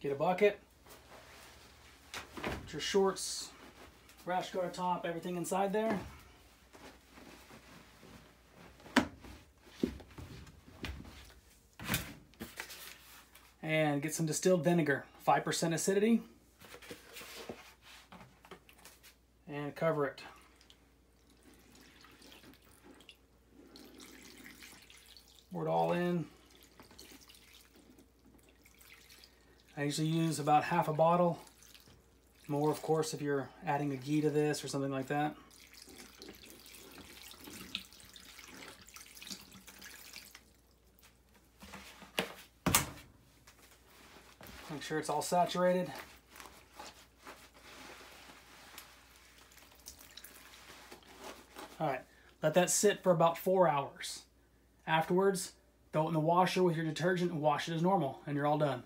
Get a bucket. Put your shorts, rash guard top, everything inside there. And get some distilled vinegar, 5% acidity. And cover it. Pour it all in. I usually use about half a bottle. More, of course, if you're adding a gi to this or something like that. Make sure it's all saturated. All right, let that sit for about four hours. Afterwards, throw it in the washer with your detergent and wash it as normal, and you're all done.